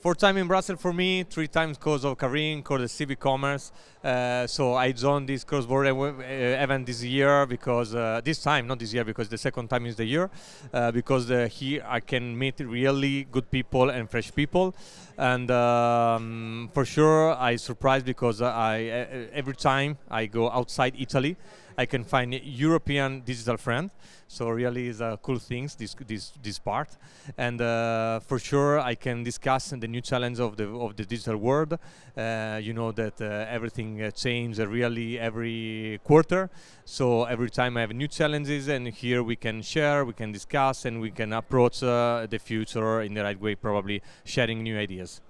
Four time in Brussels for me, three times because of Carine, because of CB commerce. Uh, so I joined this cross-border uh, event this year because uh, this time, not this year, because the second time is the year, uh, because uh, here I can meet really good people and fresh people, and um, for sure I surprised because I every time I go outside Italy. I can find European digital friend. So really is a cool things this this this part, and uh, for sure I can discuss the new challenge of the of the digital world. Uh, you know that uh, everything uh, changes really every quarter, so every time I have new challenges, and here we can share, we can discuss, and we can approach uh, the future in the right way, probably sharing new ideas.